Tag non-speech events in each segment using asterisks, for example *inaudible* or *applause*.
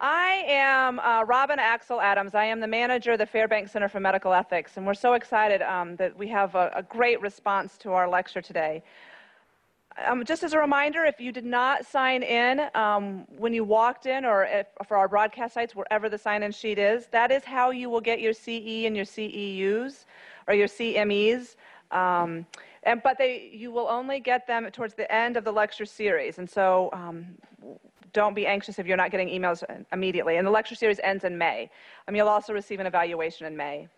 I am uh, Robin Axel Adams. I am the manager of the Fairbanks Center for Medical Ethics, and we're so excited um, that we have a, a, great response to our lecture today. Um, just as a reminder, if you did not sign in um, when you walked in or if, for our broadcast sites, wherever the sign-in sheet is, that is how you will get your CE and your CEUs or your CMEs. Um, and, but they, you will only get them towards the end of the lecture series. And so um, don't be anxious if you're not getting emails immediately. And the lecture series ends in May. Um, you'll also receive an evaluation in May.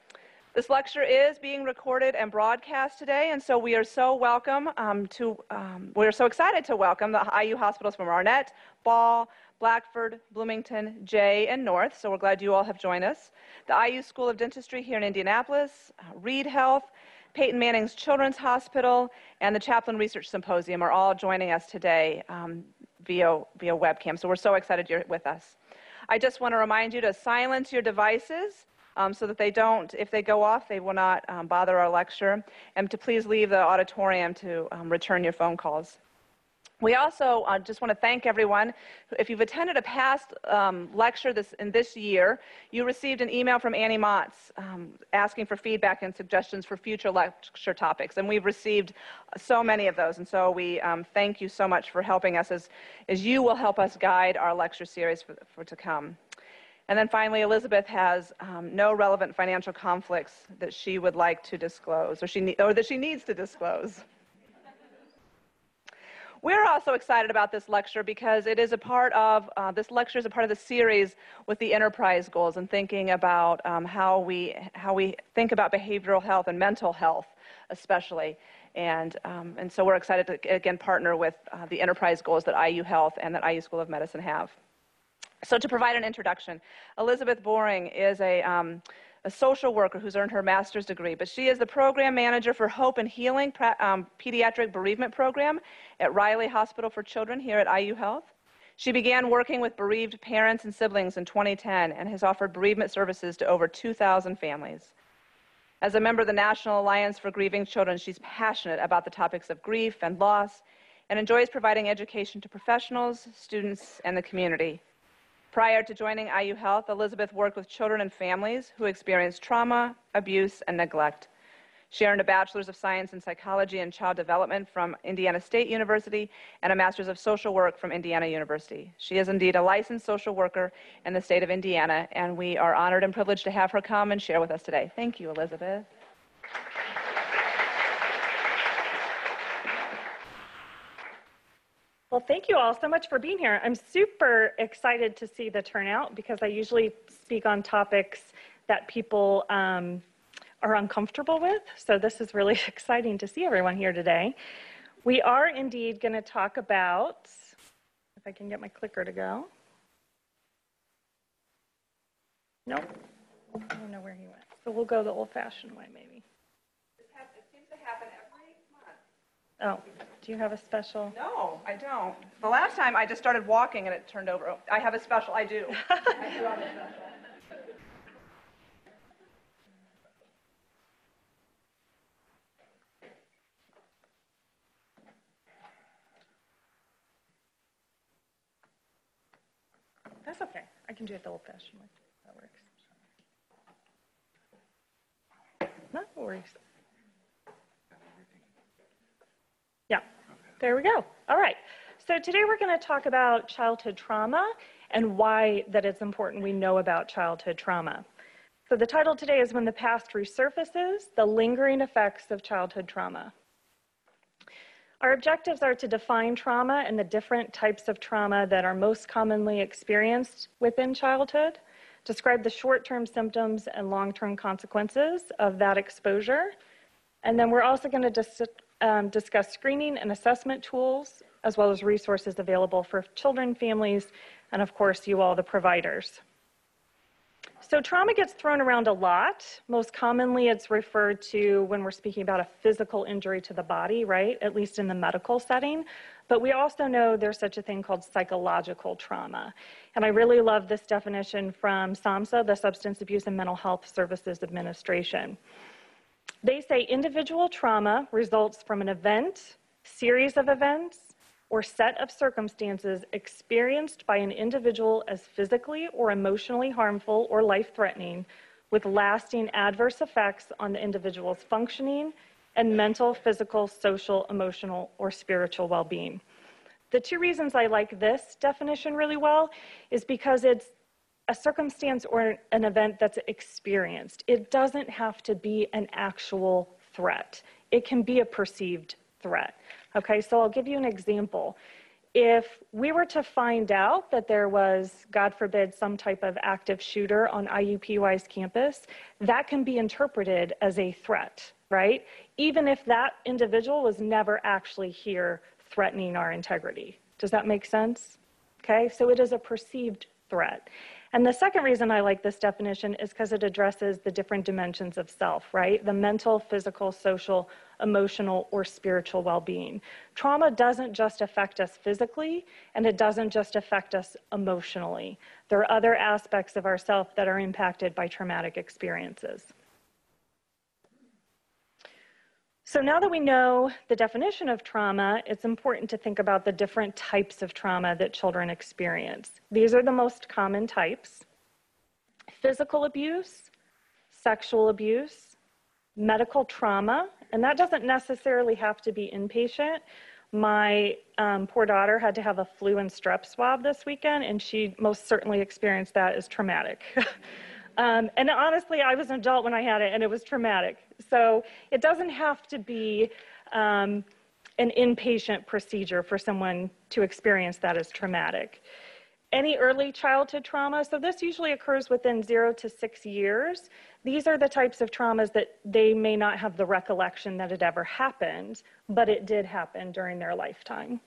This lecture is being recorded and broadcast today, and so we are so welcome um, to, um, we're so excited to welcome the IU hospitals from Arnett, Ball, Blackford, Bloomington, Jay, and North. So we're glad you all have joined us. The IU School of Dentistry here in Indianapolis, Reid Health, Peyton Manning's Children's Hospital, and the Chaplain Research Symposium are all joining us today um, via, via webcam. So we're so excited you're with us. I just want to remind you to silence your devices um, so that they don't, if they go off, they will not um, bother our lecture, and to please leave the auditorium to um, return your phone calls. We also uh, just want to thank everyone. If you've attended a past um, lecture this, in this year, you received an email from Annie Motz um, asking for feedback and suggestions for future lecture topics. And we've received so many of those. And so we um, thank you so much for helping us as, as you will help us guide our lecture series for, for to come. And then finally, Elizabeth has um, no relevant financial conflicts that she would like to disclose or, she or that she needs to disclose. We're also excited about this lecture because it is a part of, uh, this lecture is a part of the series with the enterprise goals and thinking about um, how, we, how we think about behavioral health and mental health especially. And, um, and so we're excited to, again, partner with uh, the enterprise goals that IU Health and that IU School of Medicine have. So to provide an introduction, Elizabeth Boring is a, um, a social worker who's earned her master's degree, but she is the program manager for Hope in Healing um, Pediatric Bereavement Program at Riley Hospital for Children here at IU Health. She began working with bereaved parents and siblings in 2010 and has offered bereavement services to over 2,000 families. As a member of the National Alliance for Grieving Children, she's passionate about the topics of grief and loss and enjoys providing education to professionals, students, and the community. Prior to joining IU Health, Elizabeth worked with children and families who experienced trauma, abuse, and neglect. She earned a Bachelor's of Science in Psychology and Child Development from Indiana State University and a Master's of Social Work from Indiana University. She is indeed a licensed social worker in the state of Indiana, and we are honored and privileged to have her come and share with us today. Thank you, Elizabeth. Well, thank you all so much for being here. I'm super excited to see the turnout because I usually speak on topics that people um, are uncomfortable with. So this is really *laughs* exciting to see everyone here today. We are indeed going to talk about, if I can get my clicker to go. Nope. I don't know where he went. So we'll go the old fashioned way, maybe. It seems to happen every month. Oh. Do you have a special? No, I don't. The last time I just started walking and it turned over. I have a special. I do. *laughs* I do have a special. That's okay. I can do it the old-fashioned way. That works. No worries. Yeah, there we go. All right. So today we're going to talk about childhood trauma and why that it's important we know about childhood trauma. So the title today is When the Past Resurfaces, the Lingering Effects of Childhood Trauma. Our objectives are to define trauma and the different types of trauma that are most commonly experienced within childhood, describe the short-term symptoms and long-term consequences of that exposure, and then we're also going to dis um, discuss screening and assessment tools, as well as resources available for children, families, and of course, you all, the providers. So trauma gets thrown around a lot. Most commonly, it's referred to when we're speaking about a physical injury to the body, right? At least in the medical setting. But we also know there's such a thing called psychological trauma. And I really love this definition from SAMHSA, the Substance Abuse and Mental Health Services Administration. They say individual trauma results from an event, series of events, or set of circumstances experienced by an individual as physically or emotionally harmful or life threatening with lasting adverse effects on the individual's functioning and mental, physical, social, emotional, or spiritual well being. The two reasons I like this definition really well is because it's a circumstance or an event that's experienced. It doesn't have to be an actual threat, it can be a perceived threat. Okay, so I'll give you an example. If we were to find out that there was, God forbid, some type of active shooter on IUPUI's campus, that can be interpreted as a threat, right? Even if that individual was never actually here threatening our integrity. Does that make sense? Okay, so it is a perceived threat. And the second reason I like this definition is because it addresses the different dimensions of self, right? The mental, physical, social, emotional, or spiritual well being. Trauma doesn't just affect us physically, and it doesn't just affect us emotionally. There are other aspects of ourself that are impacted by traumatic experiences. So now that we know the definition of trauma, it's important to think about the different types of trauma that children experience. These are the most common types. Physical abuse, sexual abuse, medical trauma, and that doesn't necessarily have to be inpatient. My um, poor daughter had to have a flu and strep swab this weekend, and she most certainly experienced that as traumatic. *laughs* Um, and honestly, I was an adult when I had it, and it was traumatic. So it doesn't have to be um, an inpatient procedure for someone to experience that as traumatic. Any early childhood trauma, so this usually occurs within zero to six years. These are the types of traumas that they may not have the recollection that it ever happened, but it did happen during their lifetime.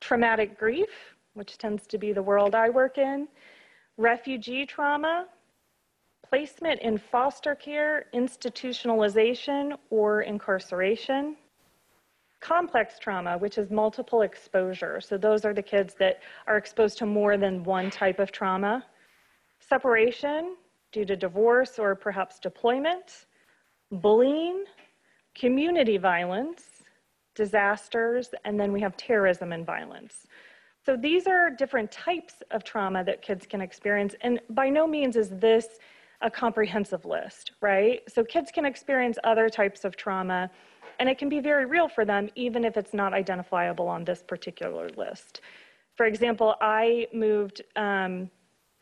Traumatic grief, which tends to be the world I work in. Refugee trauma, placement in foster care, institutionalization, or incarceration. Complex trauma, which is multiple exposure. So those are the kids that are exposed to more than one type of trauma. Separation due to divorce or perhaps deployment. Bullying, community violence, disasters, and then we have terrorism and violence. So these are different types of trauma that kids can experience. And by no means is this a comprehensive list, right? So kids can experience other types of trauma, and it can be very real for them, even if it's not identifiable on this particular list. For example, I moved um,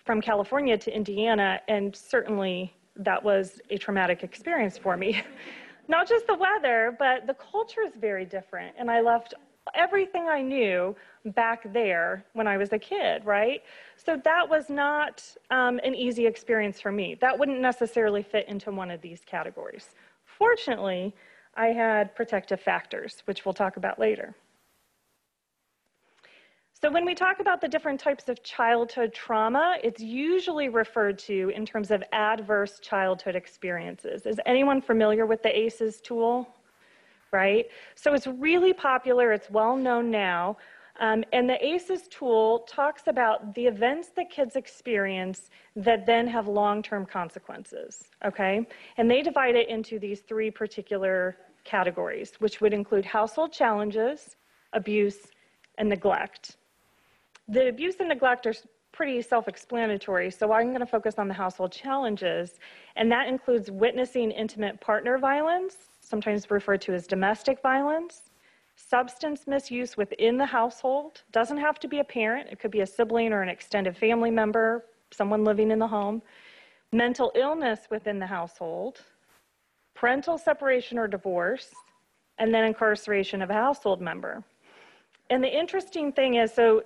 from California to Indiana, and certainly that was a traumatic experience for me. *laughs* not just the weather, but the culture is very different. And I left everything I knew back there when I was a kid, right? So that was not um, an easy experience for me. That wouldn't necessarily fit into one of these categories. Fortunately, I had protective factors, which we'll talk about later. So when we talk about the different types of childhood trauma, it's usually referred to in terms of adverse childhood experiences. Is anyone familiar with the ACEs tool? Right? So it's really popular, it's well known now. Um, and the ACEs tool talks about the events that kids experience that then have long term consequences, okay? And they divide it into these three particular categories, which would include household challenges, abuse, and neglect. The abuse and neglect are pretty self explanatory, so I'm going to focus on the household challenges, and that includes witnessing intimate partner violence, sometimes referred to as domestic violence, substance misuse within the household, doesn't have to be a parent, it could be a sibling or an extended family member, someone living in the home, mental illness within the household, parental separation or divorce, and then incarceration of a household member. And the interesting thing is so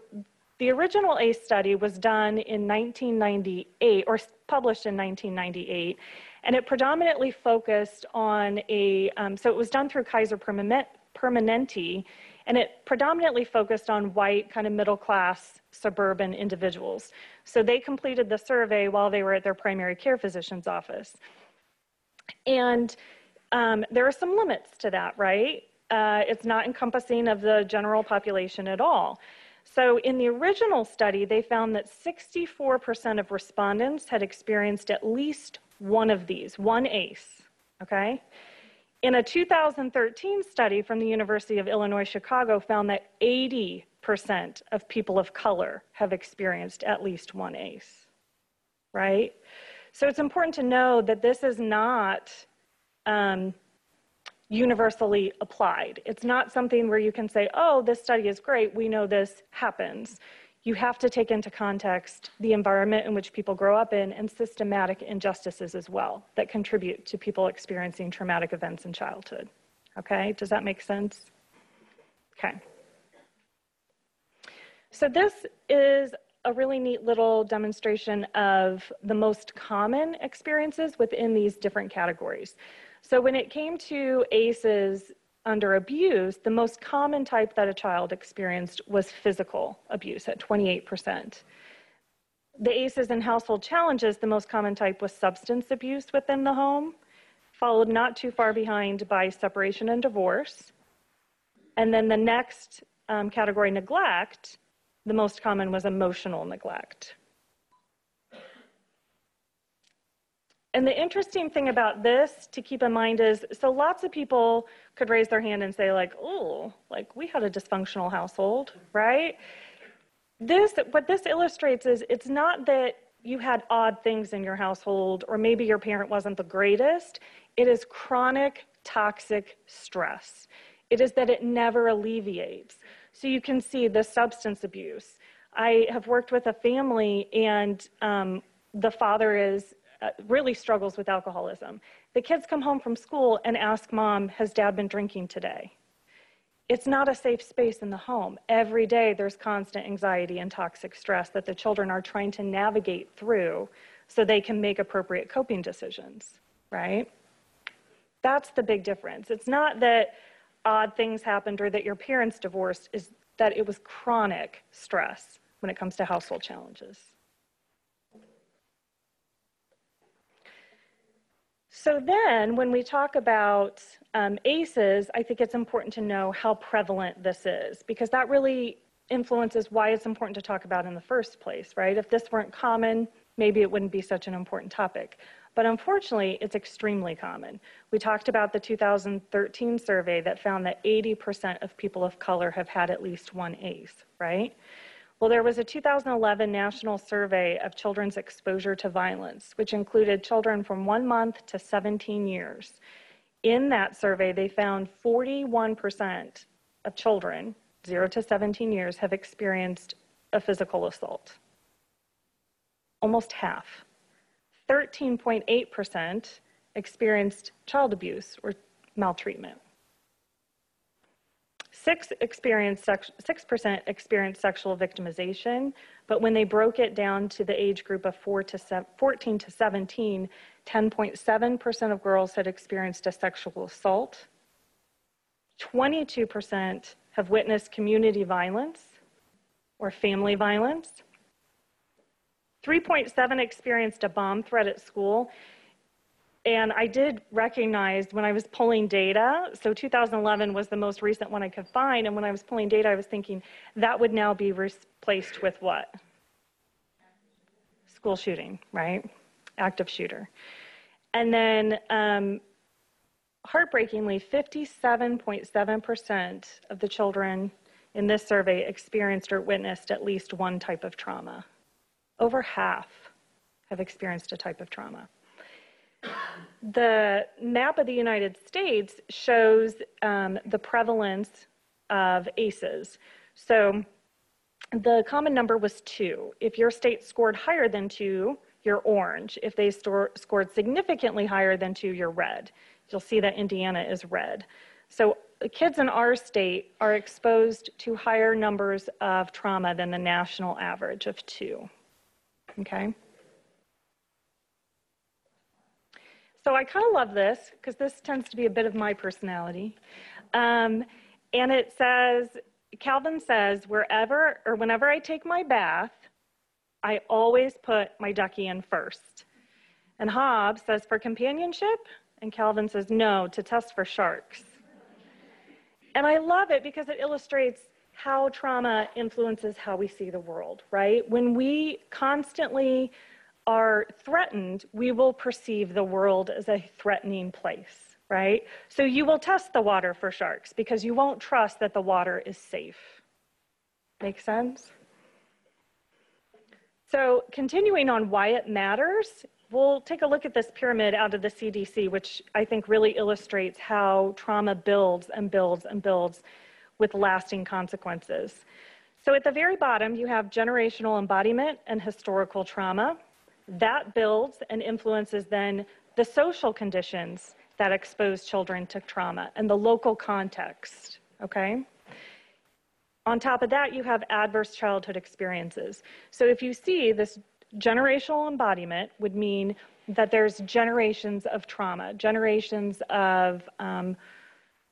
the original ACE study was done in 1998 or published in 1998 and it predominantly focused on a, um, so it was done through Kaiser Permanente, and it predominantly focused on white, kind of middle class suburban individuals. So they completed the survey while they were at their primary care physician's office. And um, there are some limits to that, right? Uh, it's not encompassing of the general population at all. So in the original study, they found that 64% of respondents had experienced at least one of these, one ACE, okay? In a 2013 study from the University of Illinois Chicago found that 80% of people of color have experienced at least one ACE, right? So it's important to know that this is not um, universally applied. It's not something where you can say, oh, this study is great, we know this happens. You have to take into context the environment in which people grow up in and systematic injustices as well that contribute to people experiencing traumatic events in childhood. Okay, does that make sense? Okay. So this is a really neat little demonstration of the most common experiences within these different categories. So when it came to ACEs under abuse, the most common type that a child experienced was physical abuse at 28%. The ACEs and household challenges, the most common type was substance abuse within the home, followed not too far behind by separation and divorce. And then the next um, category, neglect, the most common was emotional neglect. And the interesting thing about this to keep in mind is so lots of people could raise their hand and say, like, oh, like we had a dysfunctional household, right? This, what this illustrates is it's not that you had odd things in your household or maybe your parent wasn't the greatest. It is chronic toxic stress. It is that it never alleviates. So you can see the substance abuse. I have worked with a family and um, the father is Uh, really struggles with alcoholism. The kids come home from school and ask mom, Has dad been drinking today? It's not a safe space in the home. Every day there's constant anxiety and toxic stress that the children are trying to navigate through so they can make appropriate coping decisions, right? That's the big difference. It's not that odd things happened or that your parents divorced, is that it was chronic stress when it comes to household challenges. So then when we talk about um, ACEs, I think it's important to know how prevalent this is because that really influences why it's important to talk about in the first place, right? If this weren't common, maybe it wouldn't be such an important topic. But unfortunately, it's extremely common. We talked about the 2013 survey that found that 80% of people of color have had at least one ACE, right? Well, there was a 2011 national survey of children's exposure to violence, which included children from one month to 17 years. In that survey, they found 41% of children, 0 to 17 years, have experienced a physical assault. Almost half. 13.8% experienced child abuse or maltreatment. Six experienced 6% experienced sexual victimization, but when they broke it down to the age group of 4 to 14 to 17, 10.7% of girls had experienced a sexual assault. 22% have witnessed community violence or family violence. 3.7 experienced a bomb threat at school, and I did recognize when I was pulling data, so 2011 was the most recent one I could find. And when I was pulling data, I was thinking that would now be replaced with what? School shooting, right? Active shooter. And then um, heartbreakingly, 57.7% of the children in this survey experienced or witnessed at least one type of trauma. Over half have experienced a type of trauma. The map of the United States shows um, the prevalence of ACEs. So the common number was two. If your state scored higher than two, you're orange. If they store, scored significantly higher than two, you're red. You'll see that Indiana is red. So kids in our state are exposed to higher numbers of trauma than the national average of two. Okay? So I kind of love this because this tends to be a bit of my personality. Um, and it says, Calvin says, wherever or whenever I take my bath, I always put my ducky in first. And Hobbes says, for companionship, and Calvin says, no, to test for sharks. And I love it because it illustrates how trauma influences how we see the world, right? When we constantly are threatened, we will perceive the world as a threatening place, right? So you will test the water for sharks because you won't trust that the water is safe. Make sense? So continuing on why it matters, we'll take a look at this pyramid out of the CDC, which I think really illustrates how trauma builds and builds and builds with lasting consequences. So at the very bottom, you have generational embodiment and historical trauma. That builds and influences then the social conditions that expose children to trauma and the local context, okay? On top of that, you have adverse childhood experiences. So if you see this generational embodiment would mean that there's generations of trauma, generations of um,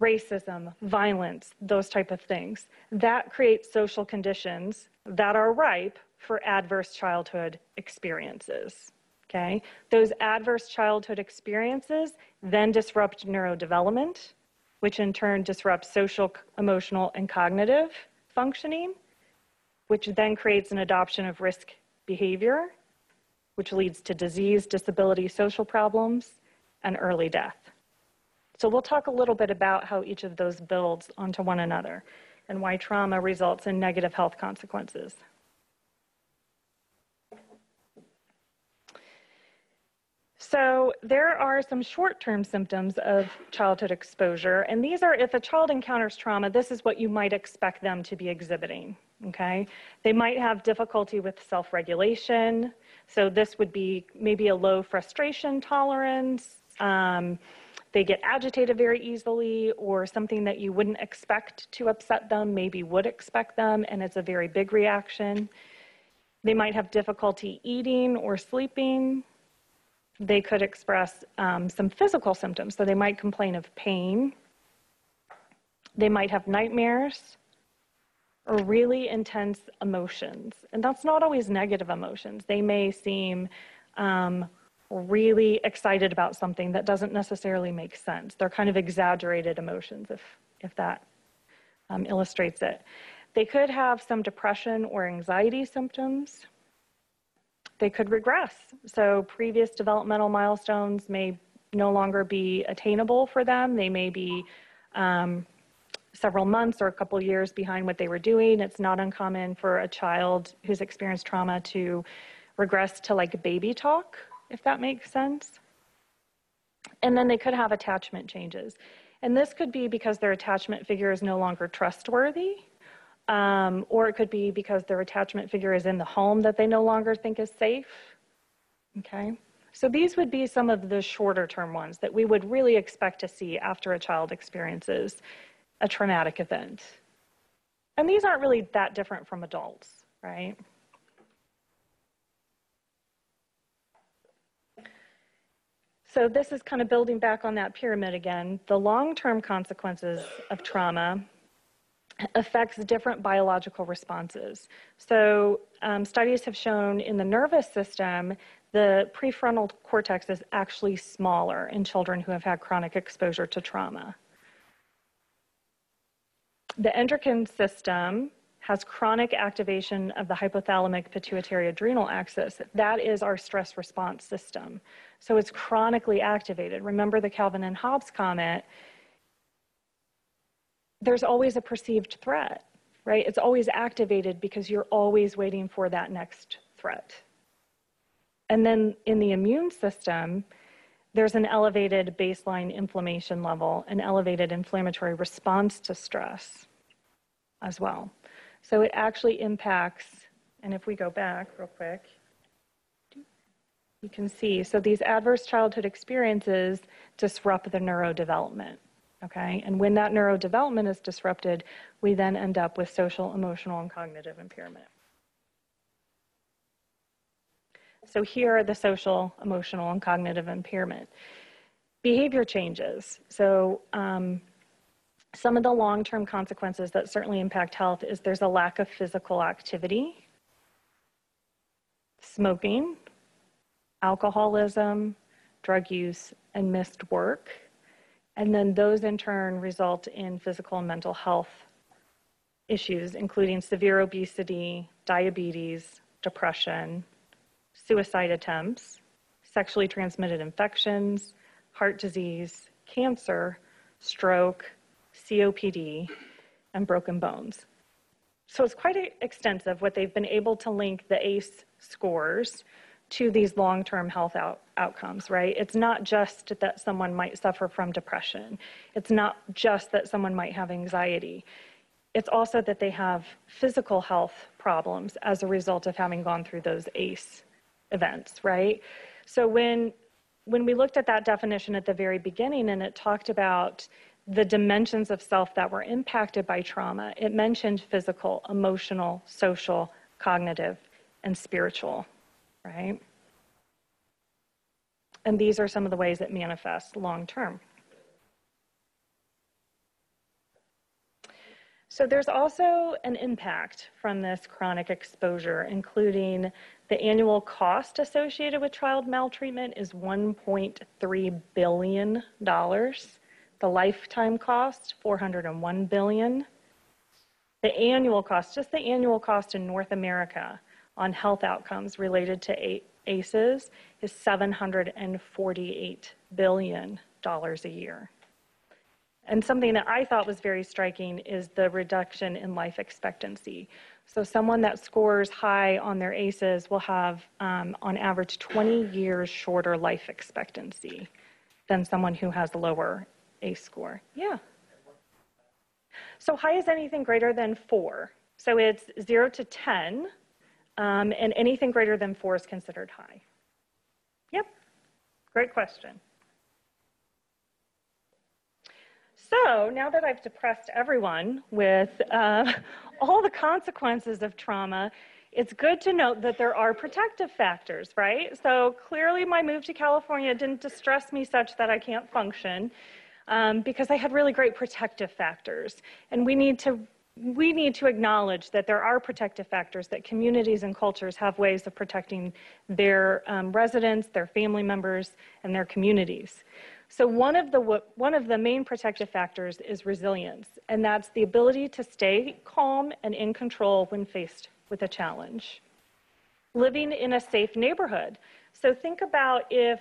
racism, violence, those type of things. That creates social conditions that are ripe for adverse childhood experiences. Okay? Those adverse childhood experiences then disrupt neurodevelopment, which in turn disrupts social, emotional, and cognitive functioning, which then creates an adoption of risk behavior, which leads to disease, disability, social problems, and early death. So we'll talk a little bit about how each of those builds onto one another and why trauma results in negative health consequences. So there are some short-term symptoms of childhood exposure, and these are if a child encounters trauma, this is what you might expect them to be exhibiting, okay? They might have difficulty with self-regulation, so this would be maybe a low frustration tolerance, um, they get agitated very easily, or something that you wouldn't expect to upset them, maybe would expect them, and it's a very big reaction. They might have difficulty eating or sleeping, they could express um, some physical symptoms. So they might complain of pain. They might have nightmares or really intense emotions. And that's not always negative emotions. They may seem um, really excited about something that doesn't necessarily make sense. They're kind of exaggerated emotions, if, if that um, illustrates it. They could have some depression or anxiety symptoms they could regress. So previous developmental milestones may no longer be attainable for them. They may be um, several months or a couple years behind what they were doing. It's not uncommon for a child who's experienced trauma to regress to like baby talk, if that makes sense. And then they could have attachment changes. And this could be because their attachment figure is no longer trustworthy um, or it could be because their attachment figure is in the home that they no longer think is safe. Okay. So these would be some of the shorter term ones that we would really expect to see after a child experiences a traumatic event. And these aren't really that different from adults, right? So this is kind of building back on that pyramid again. The long-term consequences of trauma affects different biological responses. So um, studies have shown in the nervous system, the prefrontal cortex is actually smaller in children who have had chronic exposure to trauma. The endocrine system has chronic activation of the hypothalamic pituitary adrenal axis. That is our stress response system. So it's chronically activated. Remember the Calvin and Hobbes comment there's always a perceived threat, right? It's always activated because you're always waiting for that next threat. And then in the immune system, there's an elevated baseline inflammation level, an elevated inflammatory response to stress as well. So it actually impacts, and if we go back real quick, you can see, so these adverse childhood experiences disrupt the neurodevelopment. Okay, and when that neurodevelopment is disrupted, we then end up with social, emotional, and cognitive impairment. So here are the social, emotional, and cognitive impairment. Behavior changes. So um, some of the long-term consequences that certainly impact health is there's a lack of physical activity, smoking, alcoholism, drug use, and missed work and then those in turn result in physical and mental health issues, including severe obesity, diabetes, depression, suicide attempts, sexually transmitted infections, heart disease, cancer, stroke, COPD, and broken bones. So it's quite extensive what they've been able to link the ACE scores to these long term health out, outcomes, right? It's not just that someone might suffer from depression, it's not just that someone might have anxiety. It's also that they have physical health problems as a result of having gone through those ACE events, right? So when when we looked at that definition at the very beginning and it talked about the dimensions of self that were impacted by trauma, it mentioned physical, emotional, social, cognitive, and spiritual, right? And these are some of the ways that manifests long term. So there's also an impact from this chronic exposure, including the annual cost associated with child maltreatment is $1.3 billion. The lifetime cost, 401 billion. The annual cost, just the annual cost in North America on health outcomes related to ACEs is $748 billion a year. And something that I thought was very striking is the reduction in life expectancy. So, someone that scores high on their ACEs will have, um, on average, 20 years shorter life expectancy than someone who has a lower ACE score. Yeah. So high is anything greater than four. So it's zero to 10, um, and anything greater than four is considered high. Yep, great question. So now that I've depressed everyone with uh, *laughs* all the consequences of trauma, it's good to note that there are protective factors, right? So clearly, my move to California didn't distress me such that I can't function um, because I had really great protective factors. And we need to we need to acknowledge that there are protective factors that communities and cultures have ways of protecting their um, residents, their family members, and their communities. So one of the one of the main protective factors is resilience, and that's the ability to stay calm and in control when faced with a challenge. Living in a safe neighborhood. So think about if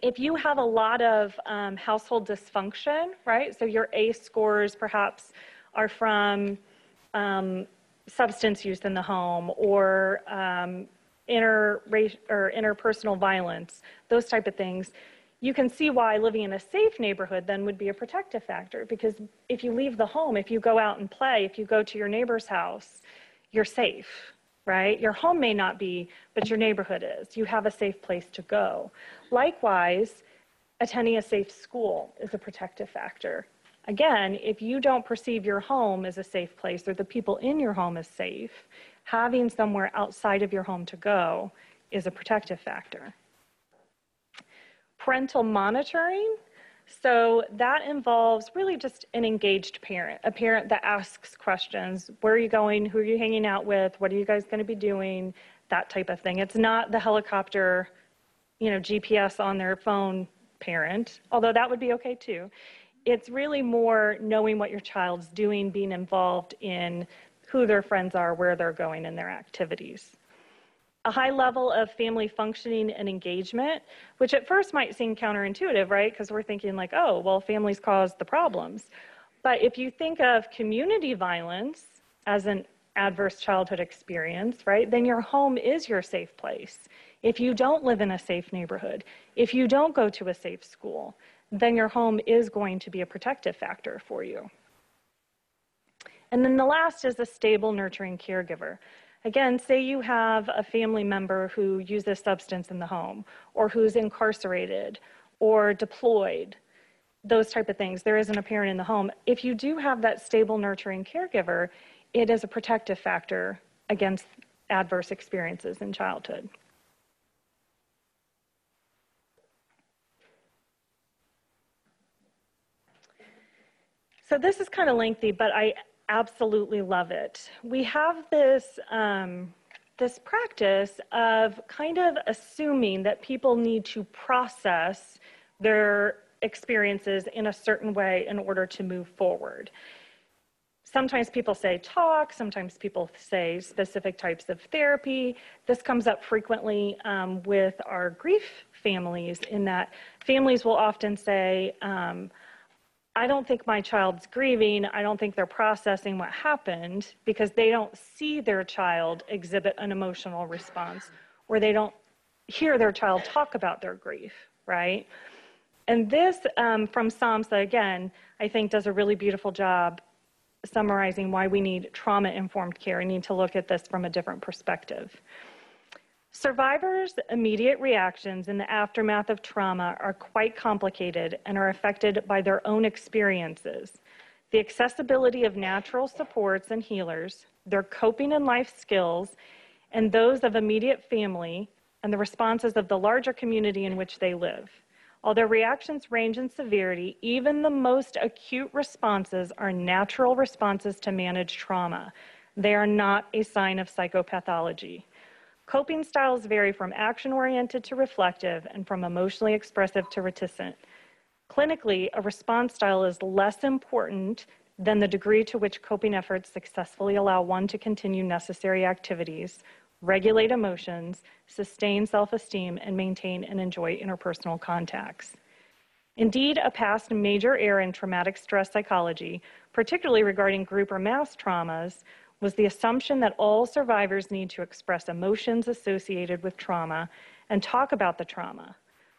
if you have a lot of um, household dysfunction, right? So your ACE scores perhaps are from um, substance use in the home or um, inter or interpersonal violence, those type of things. You can see why living in a safe neighborhood then would be a protective factor because if you leave the home, if you go out and play, if you go to your neighbor's house, you're safe, right? Your home may not be, but your neighborhood is. You have a safe place to go. Likewise, attending a safe school is a protective factor. Again, if you don't perceive your home as a safe place or the people in your home as safe, having somewhere outside of your home to go is a protective factor. Parental monitoring so that involves really just an engaged parent, a parent that asks questions where are you going? Who are you hanging out with? What are you guys going to be doing? That type of thing. It's not the helicopter, you know, GPS on their phone parent, although that would be okay too. It's really more knowing what your child's doing, being involved in who their friends are, where they're going, in their activities a high level of family functioning and engagement, which at first might seem counterintuitive, right? Because we're thinking, like, oh, well, families cause the problems. But if you think of community violence as an adverse childhood experience, right, then your home is your safe place. If you don't live in a safe neighborhood, if you don't go to a safe school, then your home is going to be a protective factor for you. And then the last is a stable, nurturing caregiver. Again, say you have a family member who uses substance in the home, or who's incarcerated, or deployed, those type of things. There isn't a parent in the home. If you do have that stable, nurturing caregiver, it is a protective factor against adverse experiences in childhood. So this is kind of lengthy, but I absolutely love it. We have this um, this practice of kind of assuming that people need to process their experiences in a certain way in order to move forward. Sometimes people say talk, sometimes people say specific types of therapy. This comes up frequently um, with our grief families, in that families will often say, um, I don't think my child's grieving. I don't think they're processing what happened because they don't see their child exhibit an emotional response or they don't hear their child talk about their grief, right? And this um, from SAMHSA, again, I think does a really beautiful job summarizing why we need trauma informed care. We need to look at this from a different perspective. Survivors' immediate reactions in the aftermath of trauma are quite complicated and are affected by their own experiences. The accessibility of natural supports and healers, their coping and life skills, and those of immediate family, and the responses of the larger community in which they live. Although reactions range in severity, even the most acute responses are natural responses to manage trauma. They are not a sign of psychopathology. Coping styles vary from action oriented to reflective and from emotionally expressive to reticent. Clinically, a response style is less important than the degree to which coping efforts successfully allow one to continue necessary activities, regulate emotions, sustain self esteem, and maintain and enjoy interpersonal contacts. Indeed, a past major error in traumatic stress psychology, particularly regarding group or mass traumas, was the assumption that all survivors need to express emotions associated with trauma and talk about the trauma.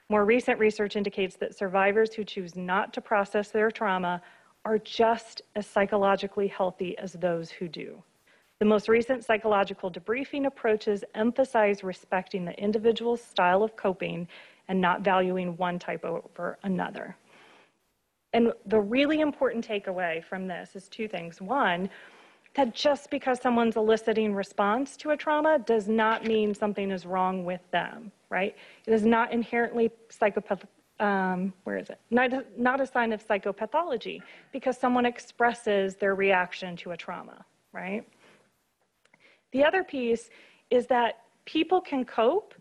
More recent research indicates that survivors who choose not to process their trauma are just as psychologically healthy as those who do. The most recent psychological debriefing approaches emphasize respecting the individual's style of coping and not valuing one type over another. And the really important takeaway from this is two things. One, that just because someone's eliciting response to a trauma does not mean something is wrong with them, right? It is not inherently psychopath. Um, where is it? Not, not a sign of psychopathology because someone expresses their reaction to a trauma, right? The other piece is that people can cope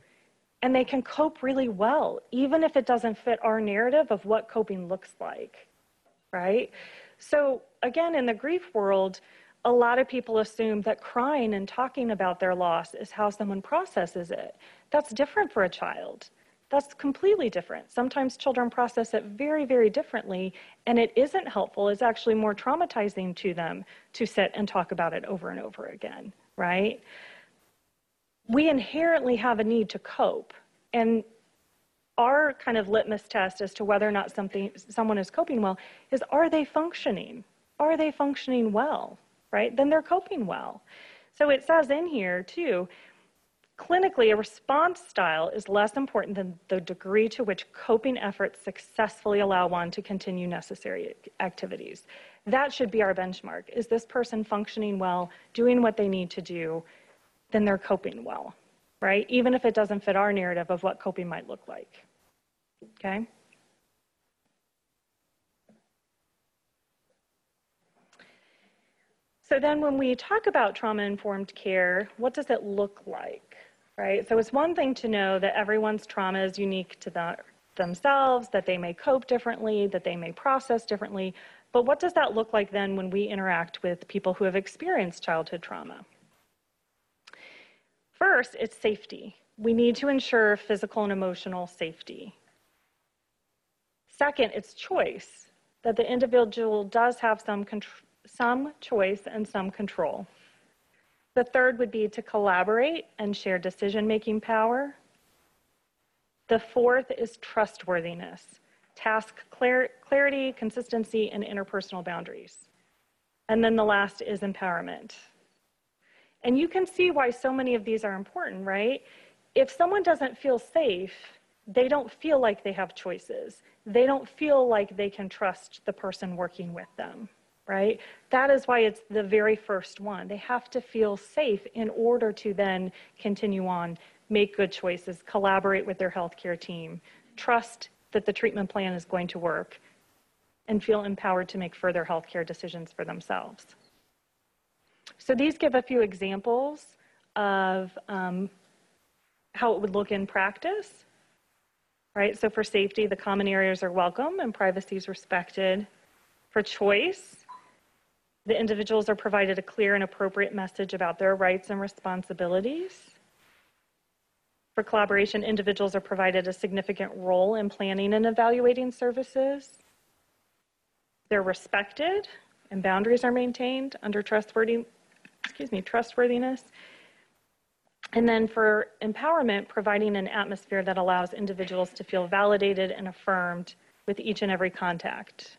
and they can cope really well, even if it doesn't fit our narrative of what coping looks like, right? So, again, in the grief world, a lot of people assume that crying and talking about their loss is how someone processes it. That's different for a child. That's completely different. Sometimes children process it very, very differently, and it isn't helpful. It's actually more traumatizing to them to sit and talk about it over and over again, right? We inherently have a need to cope. And our kind of litmus test as to whether or not something, someone is coping well is are they functioning? Are they functioning well? Right, then they're coping well. So it says in here, too, clinically, a response style is less important than the degree to which coping efforts successfully allow one to continue necessary activities. That should be our benchmark. Is this person functioning well, doing what they need to do? Then they're coping well, right? Even if it doesn't fit our narrative of what coping might look like. Okay? So then when we talk about trauma-informed care, what does it look like, right? So it's one thing to know that everyone's trauma is unique to the, themselves, that they may cope differently, that they may process differently, but what does that look like then when we interact with people who have experienced childhood trauma? First, it's safety. We need to ensure physical and emotional safety. Second, it's choice, that the individual does have some control some choice and some control. The third would be to collaborate and share decision making power. The fourth is trustworthiness, task clar- clarity, consistency, and interpersonal boundaries. And then the last is empowerment. And you can see why so many of these are important, right? If someone doesn't feel safe, they don't feel like they have choices. They don't feel like they can trust the person working with them right? That is why it's the very first one. They have to feel safe in order to then continue on, make good choices, collaborate with their healthcare team, trust that the treatment plan is going to work, and feel empowered to make further healthcare decisions for themselves. So these give a few examples of um, how it would look in practice. Right, so for safety, the common areas are welcome and privacy is respected. For choice, The individuals are provided a clear and appropriate message about their rights and responsibilities. For collaboration, individuals are provided a significant role in planning and evaluating services. They're respected and boundaries are maintained under trustworthy, excuse me, trustworthiness. And then for empowerment, providing an atmosphere that allows individuals to feel validated and affirmed with each and every contact.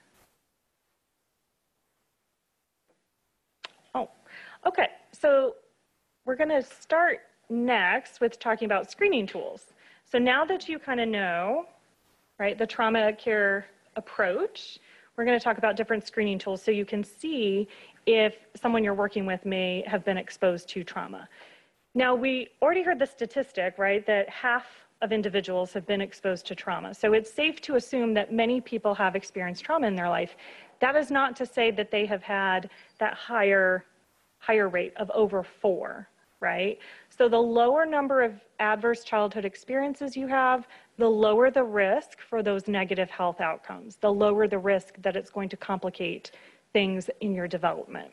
Oh, okay. So we're going to start next with talking about screening tools. So now that you kind of know, right, the trauma care approach, we're going to talk about different screening tools so you can see if someone you're working with may have been exposed to trauma. Now, we already heard the statistic, right, that half of individuals have been exposed to trauma. So it's safe to assume that many people have experienced trauma in their life. That is not to say that they have had that higher, higher rate of over four, right? So the lower number of adverse childhood experiences you have, the lower the risk for those negative health outcomes, the lower the risk that it's going to complicate things in your development.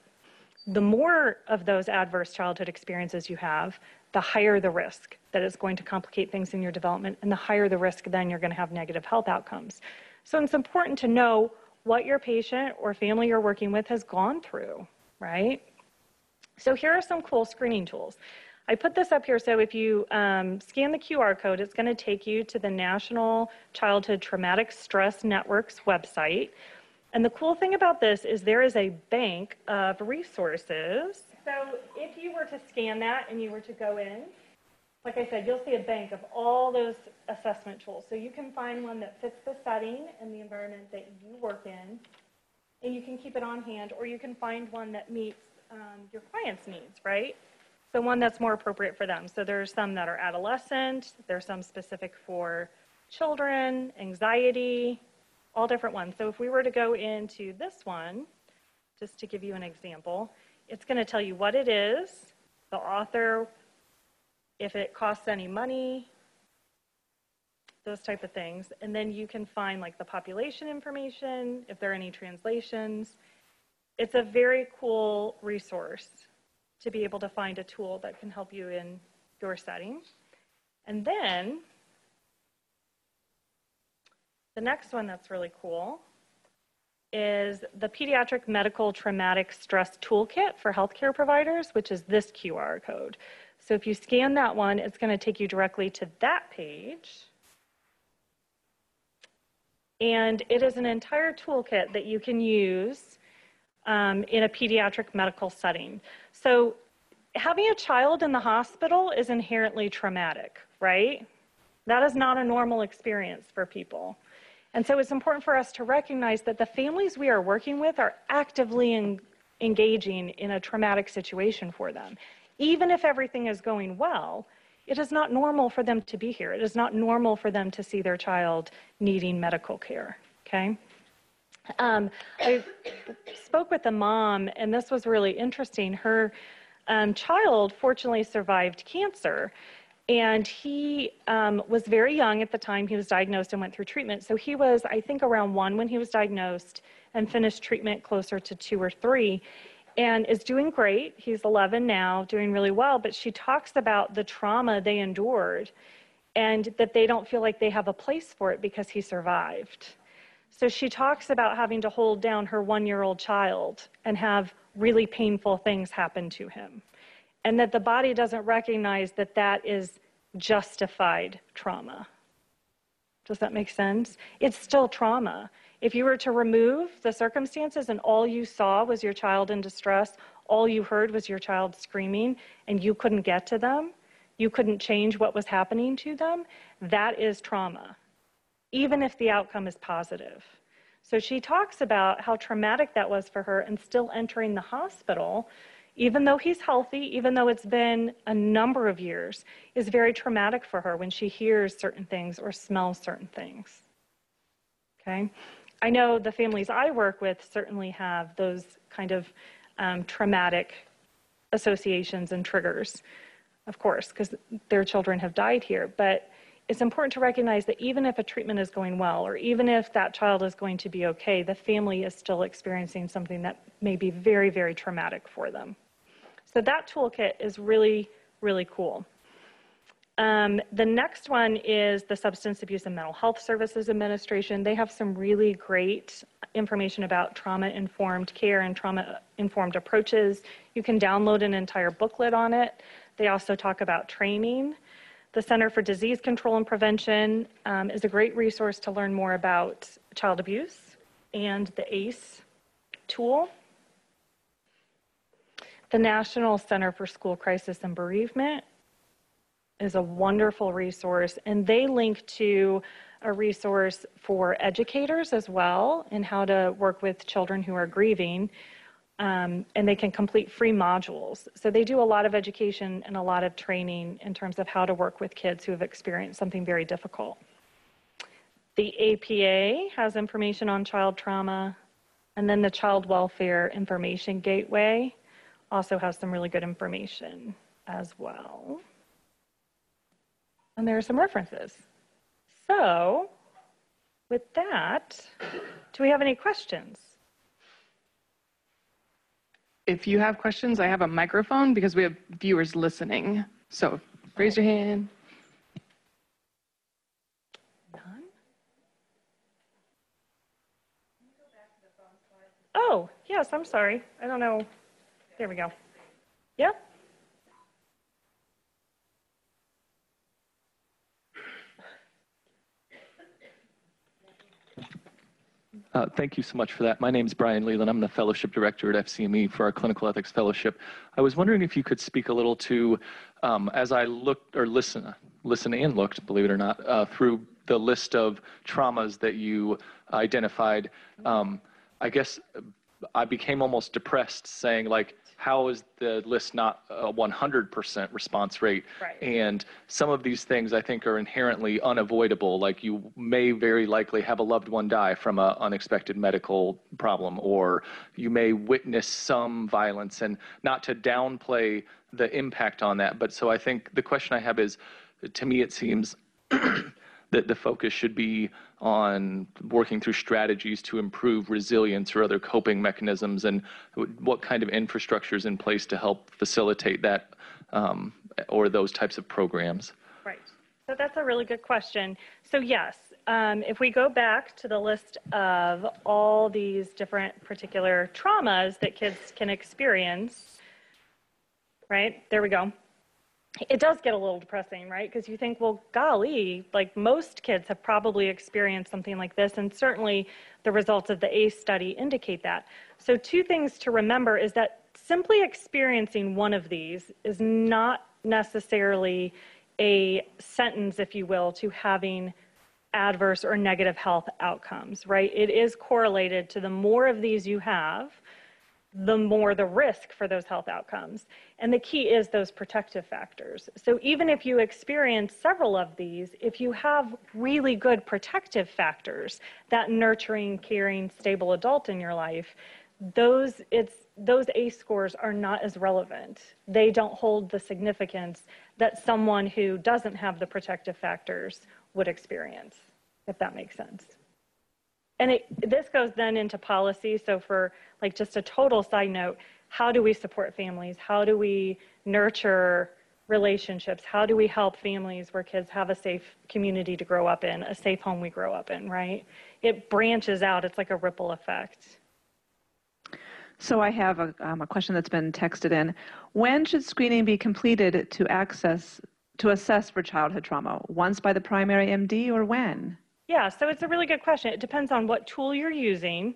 The more of those adverse childhood experiences you have, the higher the risk that it's going to complicate things in your development, and the higher the risk then you're going to have negative health outcomes. So it's important to know what your patient or family you're working with has gone through, right? So here are some cool screening tools. I put this up here so if you um, scan the QR code, it's going to take you to the National Childhood Traumatic Stress Network's website. And the cool thing about this is there is a bank of resources. So if you were to scan that and you were to go in, like I said, you'll see a bank of all those assessment tools. So you can find one that fits the setting and the environment that you work in, and you can keep it on hand, or you can find one that meets um, your client's needs, right? So one that's more appropriate for them. So there's some that are adolescent, there's some specific for children, anxiety, all different ones. So if we were to go into this one, just to give you an example, it's going to tell you what it is, the author, if it costs any money, those type of things. And then you can find like the population information, if there are any translations. It's a very cool resource to be able to find a tool that can help you in your setting. And then the next one that's really cool is the Pediatric Medical Traumatic Stress Toolkit for healthcare providers, which is this QR code. So if you scan that one, it's going to take you directly to that page. And it is an entire toolkit that you can use um, in a pediatric medical setting. So having a child in the hospital is inherently traumatic, right? That is not a normal experience for people. And so it's important for us to recognize that the families we are working with are actively in, engaging in a traumatic situation for them. Even if everything is going well, it is not normal for them to be here. It is not normal for them to see their child needing medical care, okay? Um, I spoke with a mom, and this was really interesting. Her um, child fortunately survived cancer. And he um, was very young at the time he was diagnosed and went through treatment. So he was, I think, around one when he was diagnosed and finished treatment closer to two or three and is doing great. He's 11 now, doing really well. But she talks about the trauma they endured and that they don't feel like they have a place for it because he survived. So she talks about having to hold down her one year old child and have really painful things happen to him and that the body doesn't recognize that that is justified trauma. Does that make sense? It's still trauma. If you were to remove the circumstances and all you saw was your child in distress, all you heard was your child screaming, and you couldn't get to them, you couldn't change what was happening to them, that is trauma, even if the outcome is positive. So she talks about how traumatic that was for her and still entering the hospital even though he's healthy, even though it's been a number of years, is very traumatic for her when she hears certain things or smells certain things. Okay? I know the families I work with certainly have those kind of um, traumatic associations and triggers, of course, because their children have died here. But it's important to recognize that even if a treatment is going well, or even if that child is going to be okay, the family is still experiencing something that may be very, very traumatic for them. So that toolkit is really, really cool. Um, the next one is the Substance Abuse and Mental Health Services Administration. They have some really great information about trauma informed care and trauma informed approaches. You can download an entire booklet on it. They also talk about training. The Center for Disease Control and Prevention um, is a great resource to learn more about child abuse and the ACE tool. The National Center for School Crisis and Bereavement is a wonderful resource, and they link to a resource for educators as well in how to work with children who are grieving. Um, and they can complete free modules. So they do a lot of education and a lot of training in terms of how to work with kids who have experienced something very difficult. The APA has information on child trauma, and then the Child Welfare Information Gateway also has some really good information as well. And there are some references. So, with that, do we have any questions? If you have questions, I have a microphone because we have viewers listening. So raise your hand. None? Oh, yes, I'm sorry. I don't know. There we go. Yep. Uh, Thank you so much for that. My name is Brian Leland. I'm the Fellowship Director at FCME for our Clinical Ethics Fellowship. I was wondering if you could speak a little to, um, as I looked or listen, listen and looked, believe it or not, uh, through the list of traumas that you identified. Um, I guess I became almost depressed saying like, how is the list not a 100% response rate? Right. And some of these things I think are inherently unavoidable. Like you may very likely have a loved one die from an unexpected medical problem, or you may witness some violence, and not to downplay the impact on that. But so I think the question I have is, to me, it seems *clears throat* that the focus should be on working through strategies to improve resilience or other coping mechanisms and what kind of infrastructure is in place to help facilitate that um, or those types of programs. Right. So that's a really good question. So yes, um, if we go back to the list of all these different particular traumas that kids can experience, right? There we go it does get a little depressing, right? Because you think, well, golly, like most kids have probably experienced something like this, and certainly the results of the ACE study indicate that. So, two things to remember is that simply experiencing one of these is not necessarily a sentence, if you will, to having adverse or negative health outcomes, right? It is correlated to the more of these you have, the more the risk for those health outcomes. And the key is those protective factors. So even if you experience several of these, if you have really good protective factors, that nurturing, caring, stable adult in your life, those it's those ACE scores are not as relevant. They don't hold the significance that someone who doesn't have the protective factors would experience, if that makes sense. And it, this goes then into policy. So for like just a total side note, how do we support families? How do we nurture relationships? How do we help families where kids have a safe community to grow up in, a safe home we grow up in, right? It branches out. It's like a ripple effect. So I have a, um, a question that's been texted in. When should screening be completed to access to assess for childhood trauma? Once by the primary MD or when? Yeah, so it's a really good question. It depends on what tool you're using,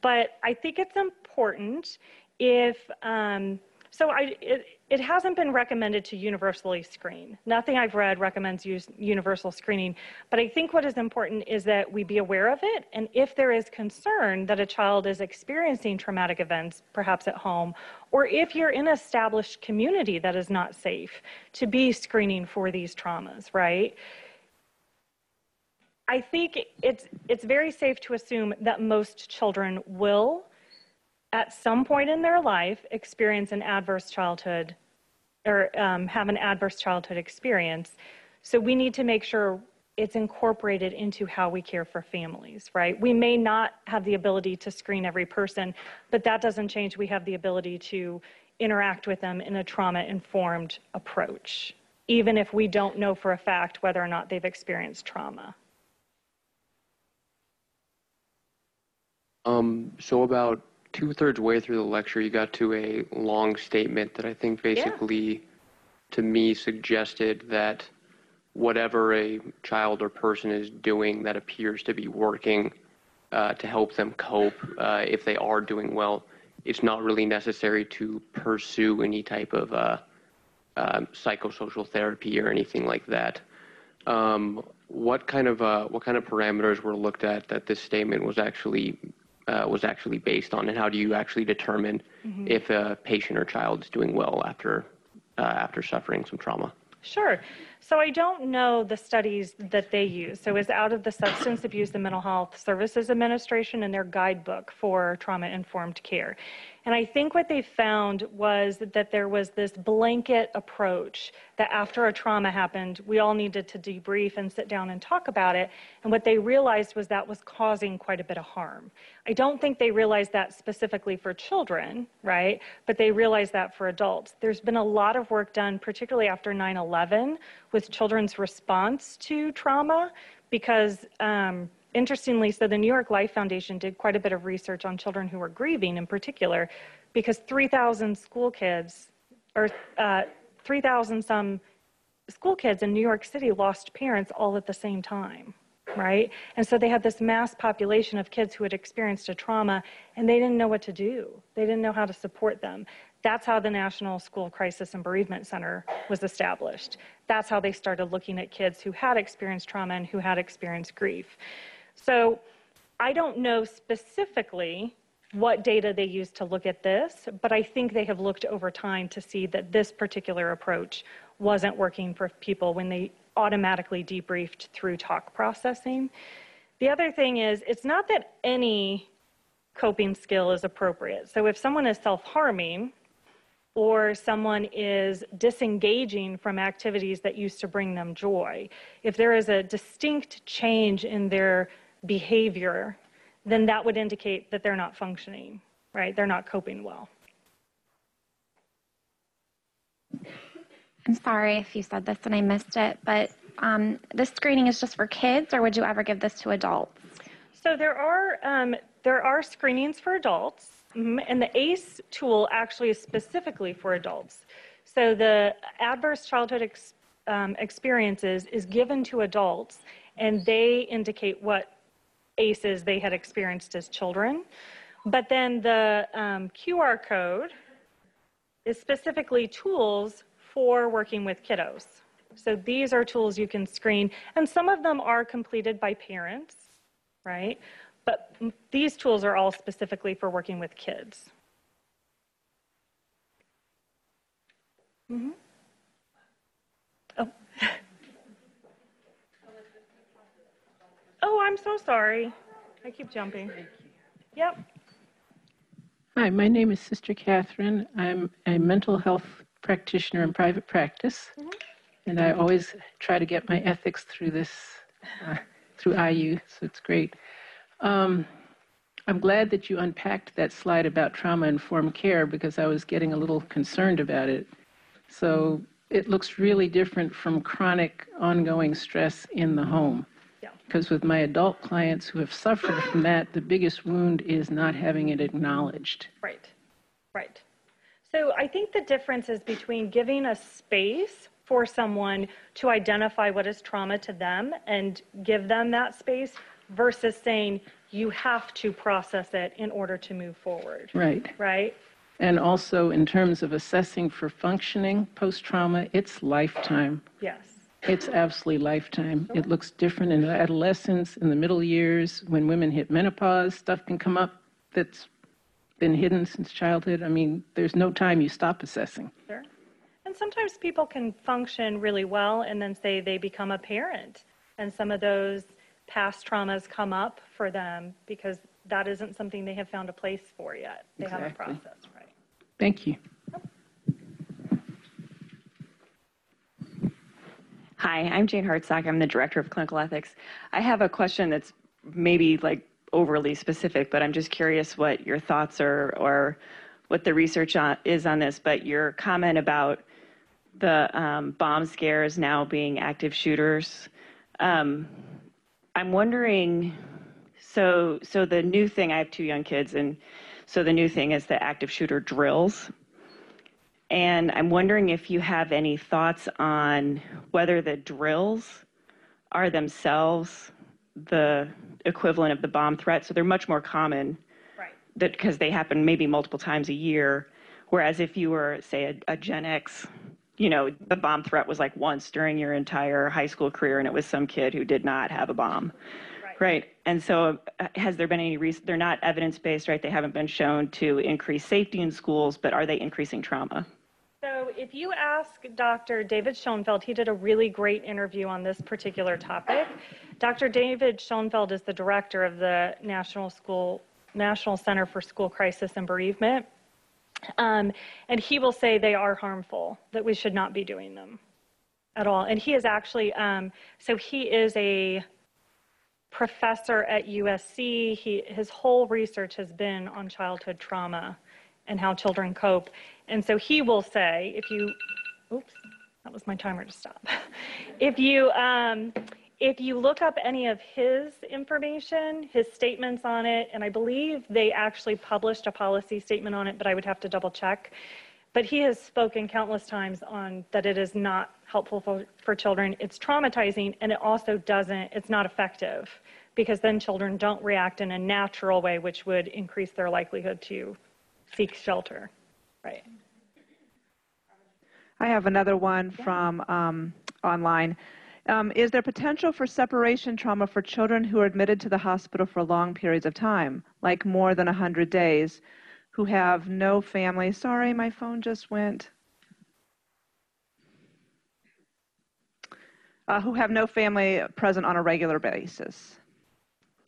but I think it's important if, um, so I, it, it hasn't been recommended to universally screen. Nothing I've read recommends use universal screening, but I think what is important is that we be aware of it, and if there is concern that a child is experiencing traumatic events, perhaps at home, or if you're in an established community that is not safe, to be screening for these traumas, right? I think it's, it's very safe to assume that most children will, at some point in their life, experience an adverse childhood or um, have an adverse childhood experience. So we need to make sure it's incorporated into how we care for families, right? We may not have the ability to screen every person, but that doesn't change. We have the ability to interact with them in a trauma-informed approach, even if we don't know for a fact whether or not they've experienced trauma. Um, so about two thirds way through the lecture, you got to a long statement that I think basically, to me, suggested that whatever a child or person is doing that appears to be working uh, to help them cope, uh, if they are doing well, it's not really necessary to pursue any type of uh, um, psychosocial therapy or anything like that. Um, what kind of uh, what kind of parameters were looked at that this statement was actually uh, was actually based on, and how do you actually determine if a patient or child is doing well after uh, after suffering some trauma? Sure. So I don't know the studies that they use. So it's out of the Substance Abuse and Mental Health Services Administration and their guidebook for trauma-informed care. And I think what they found was that there was this blanket approach that after a trauma happened, we all needed to debrief and sit down and talk about it. And what they realized was that was causing quite a bit of harm. I don't think they realized that specifically for children, right? But they realized that for adults. There's been a lot of work done, particularly after 9 11, with children's response to trauma, because um, interestingly, so the New York Life Foundation did quite a bit of research on children who were grieving in particular, because 3,000 school kids, or uh, 3,000 some school kids in New York City lost parents all at the same time, right? And so they had this mass population of kids who had experienced a trauma and they didn't know what to do. They didn't know how to support them. That's how the National School Crisis and Bereavement Center was established. That's how they started looking at kids who had experienced trauma and who had experienced grief. So I don't know specifically what data they used to look at this, but I think they have looked over time to see that this particular approach wasn't working for people when they automatically debriefed through talk processing. The other thing is, it's not that any coping skill is appropriate. So if someone is self harming, or someone is disengaging from activities that used to bring them joy, if there is a distinct change in their behavior, then that would indicate that they're not functioning, right? They're not coping well. I'm sorry if you said this and I missed it, but um, this screening is just for kids, or would you ever give this to adults? So there are um, there are screenings for adults, and the ACE tool actually is specifically for adults. So the adverse childhood ex, um, experiences is given to adults, and they indicate what ACEs they had experienced as children. But then the um, QR code is specifically tools for working with kiddos. So these are tools you can screen, and some of them are completed by parents, right? But these tools are all specifically for working with kids. Mhm. Oh. Oh, I'm so sorry. I keep jumping. Yep. Hi, my name is Sister Catherine. I'm a mental health practitioner in private practice, and I always try to get my ethics through this, uh, through IU, so it's great. Um, I'm glad that you unpacked that slide about trauma informed care because I was getting a little concerned about it. So it looks really different from chronic ongoing stress in the home. Because with my adult clients who have suffered from that, the biggest wound is not having it acknowledged. Right, right. So I think the difference is between giving a space for someone to identify what is trauma to them and give them that space versus saying you have to process it in order to move forward, Right. right? And also in terms of assessing for functioning post trauma, it's lifetime. Yes, It's absolutely lifetime. It looks different in adolescence, in the middle years, when women hit menopause, stuff can come up that's been hidden since childhood. I mean, there's no time you stop assessing. sure. And sometimes people can function really well and then say they become a parent. And some of those past traumas come up for them because that isn't something they have found a place for yet. They haven't Exactly. processed, right? Thank you. Hi, I'm Jane Hartsock. I'm the Director of Clinical Ethics. I have a question that's maybe like overly specific, but I'm just curious what your thoughts are or what the research on, is on this. But your comment about the um, bomb scares now being active shooters, um, I'm wondering. So, so the new thing. I have two young kids, and so the new thing is the active shooter drills. And I'm wondering if you have any thoughts on whether the drills are themselves the equivalent of the bomb threat. So they're much more common Right. that because they happen maybe multiple times a year. Whereas if you were, say, a, a Gen X, you know, the bomb threat was like once during your entire high school career, and it was some kid who did not have a bomb. Right. Right. And so, uh, has there been any reason? They're not evidence based, right? They haven't been shown to increase safety in schools, but are they increasing trauma? If you ask Dr. David Schonfeld, he did a really great interview on this particular topic. Dr. David Schonfeld is the director of the National School National Center for School Crisis and Bereavement. Um, and he will say they are harmful, that we should not be doing them at all. And he is actually, um, so he is a professor at USC. He, his whole research has been on childhood trauma and how children cope. And so he will say, if you, oops, that was my timer to stop. *laughs* If you, um, if you look up any of his information, his statements on it, and I believe they actually published a policy statement on it, but I would have to double check. But he has spoken countless times on that it is not helpful for, for children. It's traumatizing, and it also doesn't, it's not effective because then children don't react in a natural way, which would increase their likelihood to seek shelter. Right. I have another one from um, online. Um, is there potential for separation trauma for children who are admitted to the hospital for long periods of time, like more than 100 days, who have no family? Sorry, my phone just went. Uh, who have no family present on a regular basis?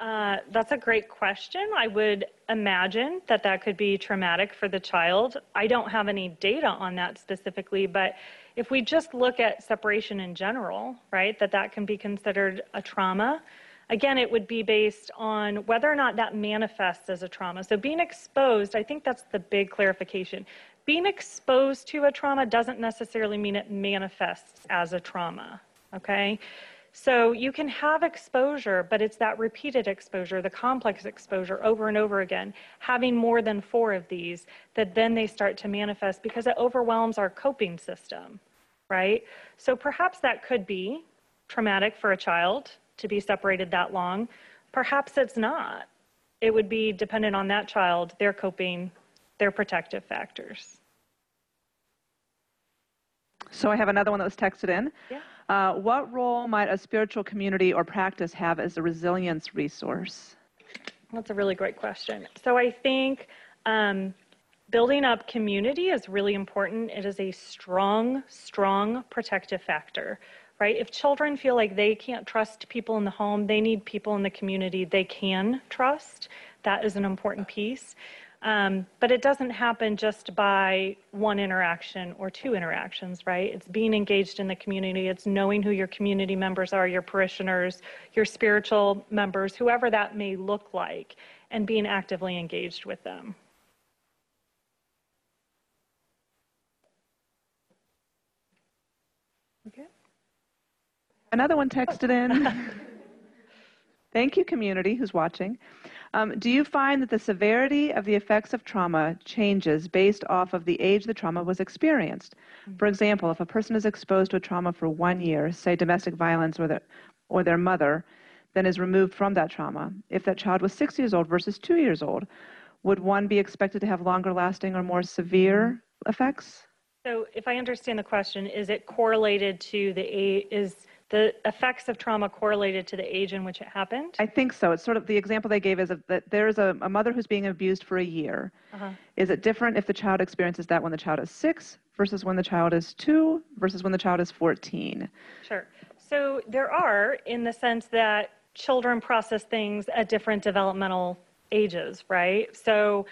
Uh, that's a great question. I would imagine that that could be traumatic for the child. I don't have any data on that specifically, but if we just look at separation in general, right, that that can be considered a trauma. Again, it would be based on whether or not that manifests as a trauma. So being exposed, I think that's the big clarification. Being exposed to a trauma doesn't necessarily mean it manifests as a trauma, okay? So you can have exposure, but it's that repeated exposure, the complex exposure over and over again, having more than four of these, that then they start to manifest because it overwhelms our coping system, right? So perhaps that could be traumatic for a child to be separated that long. Perhaps it's not. It would be dependent on that child, their coping, their protective factors. So I have another one that was texted in. Yeah. Uh, what role might a spiritual community or practice have as a resilience resource? That's a really great question. So I think um, building up community is really important. It is a strong, strong protective factor, right? If children feel like they can't trust people in the home, they need people in the community they can trust. That is an important piece. Um, but it doesn't happen just by one interaction or two interactions, right? It's being engaged in the community. It's knowing who your community members are, your parishioners, your spiritual members, whoever that may look like, and being actively engaged with them. Okay. Another one texted in. *laughs* Thank you, community who's watching. Um, do you find that the severity of the effects of trauma changes based off of the age the trauma was experienced? For example, if a person is exposed to a trauma for one year, say domestic violence or their, or their mother, then is removed from that trauma, if that child was six years old versus two years old, would one be expected to have longer lasting or more severe effects? So if I understand the question, is it correlated to the age, is the effects of trauma correlated to the age in which it happened? I think so. It's sort of the example they gave is that there's a, a mother who's being abused for a year. Uh-huh. Is it different if the child experiences that when the child is six versus when the child is two versus when the child is 14? Sure. So there are, in the sense that children process things at different developmental ages, right? So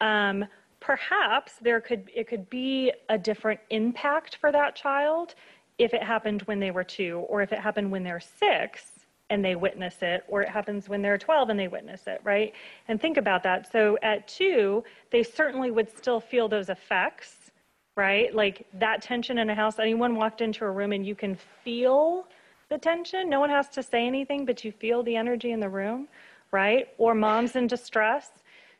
um, perhaps there could it could be a different impact for that child if it happened when they were two, or if it happened when they're six and they witness it, or it happens when they're 12 and they witness it, right? And think about that. So at two, they certainly would still feel those effects, right? Like that tension in a house, anyone walked into a room and you can feel the tension. No one has to say anything, but you feel the energy in the room, right? Or mom's in distress.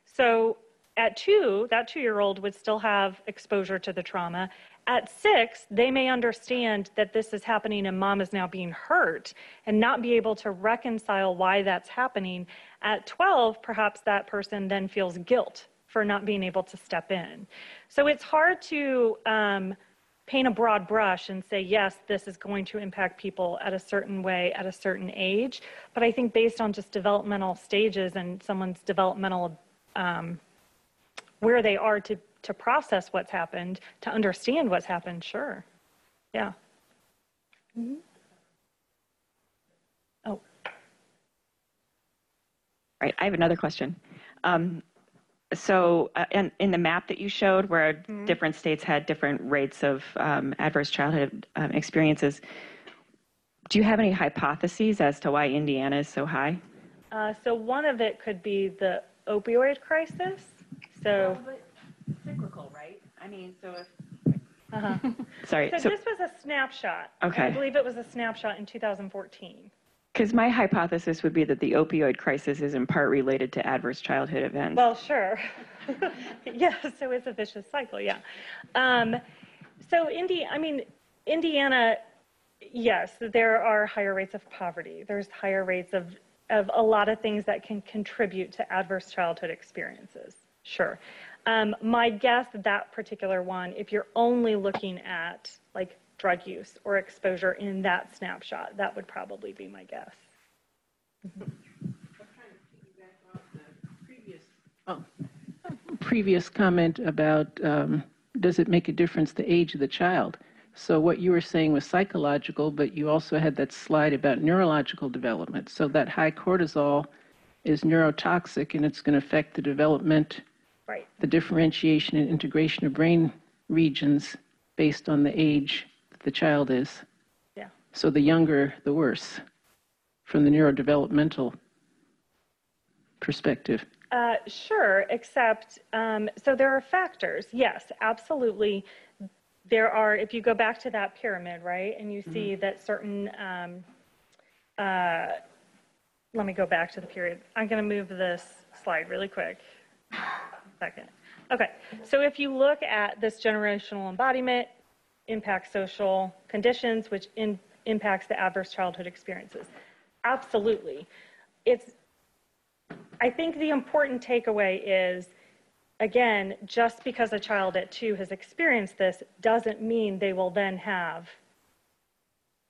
So at two, that two year old would still have exposure to the trauma. At six, they may understand that this is happening and mom is now being hurt and not be able to reconcile why that's happening. At 12, perhaps that person then feels guilt for not being able to step in. So it's hard to um, paint a broad brush and say, yes, this is going to impact people at a certain way at a certain age. But I think based on just developmental stages and someone's developmental um, where they are to, to process what's happened, to understand what's happened, sure. Yeah. Mhm. Oh, Right, I have another question. Um, So, uh, in, in the map that you showed, where different states had different rates of um, adverse childhood um, experiences, do you have any hypotheses as to why Indiana is so high? uh, so one of it could be the opioid crisis. So, Cyclical, right? I mean, so if. uh-huh. *laughs* Sorry, so so, this was a snapshot. Okay. I believe it was a snapshot in 2014. because my hypothesis would be that the opioid crisis is in part related to adverse childhood events. Well, sure. *laughs* yeah, so it's a vicious cycle, yeah. Um, so Indi- I mean, Indiana, yes, there are higher rates of poverty. There's higher rates of, of a lot of things that can contribute to adverse childhood experiences. Sure. Um, my guess that particular one, if you're only looking at like drug use or exposure in that snapshot, that would probably be my guess. Oh, previous comment about um, does it make a difference the age of the child? So what you were saying was psychological, but you also had that slide about neurological development. So that high cortisol is neurotoxic and it's going to affect the development, Right. the differentiation and integration of brain regions based on the age that the child is. Yeah. So the younger, the worse, from the neurodevelopmental perspective. Uh, sure, except, um, so there are factors. Yes, absolutely. There are, if you go back to that pyramid, right, and you see that certain, um, uh, let me go back to the period. I'm going to move this slide really quick. Second. Okay, so if you look at this generational embodiment, impacts social conditions, which in, impacts the adverse childhood experiences. Absolutely. It's, I think the important takeaway is, again, just because a child at two has experienced this doesn't mean they will then have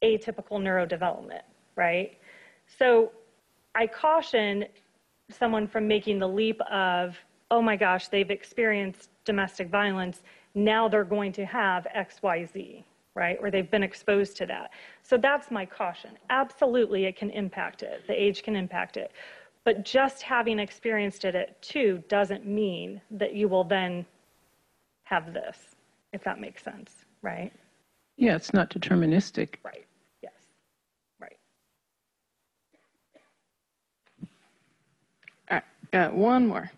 atypical neurodevelopment, right? So I caution someone from making the leap of, oh my gosh, they've experienced domestic violence, now they're going to have XYZ, right? Or they've been exposed to that. So that's my caution. Absolutely, it can impact it, the age can impact it. But just having experienced it at two doesn't mean that you will then have this, if that makes sense, right? Yeah, it's not deterministic. Right, yes, right. All right, got one more.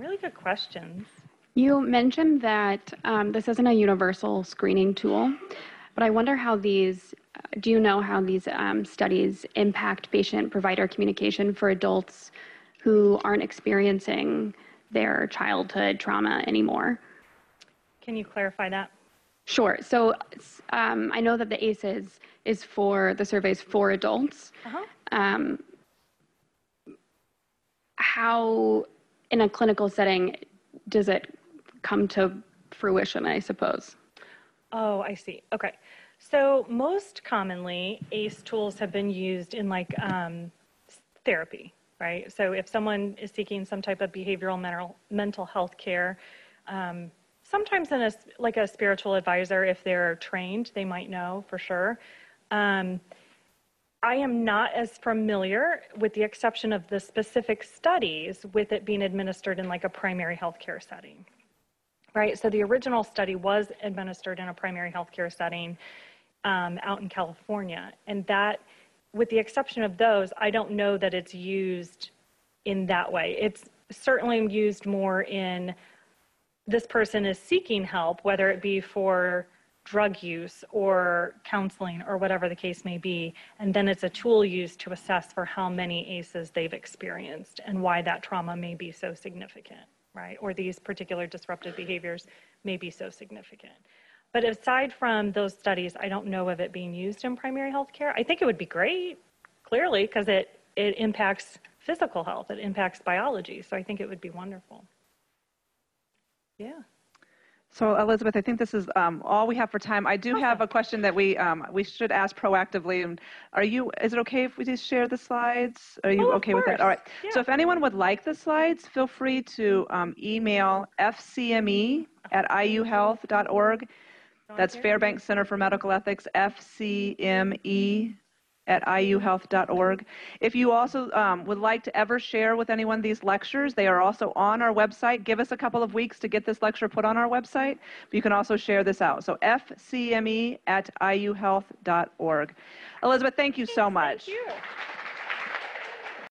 Really good questions. You mentioned that um, this isn't a universal screening tool, but I wonder how these, do you know how these um, studies impact patient provider communication for adults who aren't experiencing their childhood trauma anymore? Can you clarify that? Sure. So um, I know that the ACEs is for the surveys for adults. Uh-huh. Um, how, in a clinical setting, does it come to fruition, I suppose? Oh, I see. Okay. So most commonly, ACE tools have been used in like um, therapy, right? So if someone is seeking some type of behavioral mental, mental health care, um, sometimes in a, like a spiritual advisor, if they're trained, they might know for sure. Um, I am not as familiar, with the exception of the specific studies, with it being administered in like a primary healthcare setting. right? So the original study was administered in a primary healthcare setting um, out in California. And that, with the exception of those, I don't know that it's used in that way. It's certainly used more in this person is seeking help, whether it be for drug use or counseling or whatever the case may be. And then it's a tool used to assess for how many ACEs they've experienced and why that trauma may be so significant, right? Or these particular disruptive behaviors may be so significant. But aside from those studies, I don't know of it being used in primary health care. I think it would be great, clearly, because it, it impacts physical health, it impacts biology. So I think it would be wonderful. Yeah. So Elizabeth, I think this is um, all we have for time. I do have a question that we um, we should ask proactively. And Are you? Is it okay if we just share the slides? Are you Oh, okay with that? All right. course. So if anyone would like the slides, feel free to um, email fcme at iuhealth.org. That's Fairbanks Center for Medical Ethics, FCME at iuhealth.org. If you also um, would like to ever share with anyone these lectures, they are also on our website. Give us a couple of weeks to get this lecture put on our website, but you can also share this out. So fcme at iuhealth.org. Elizabeth, thank you so much. Thank you.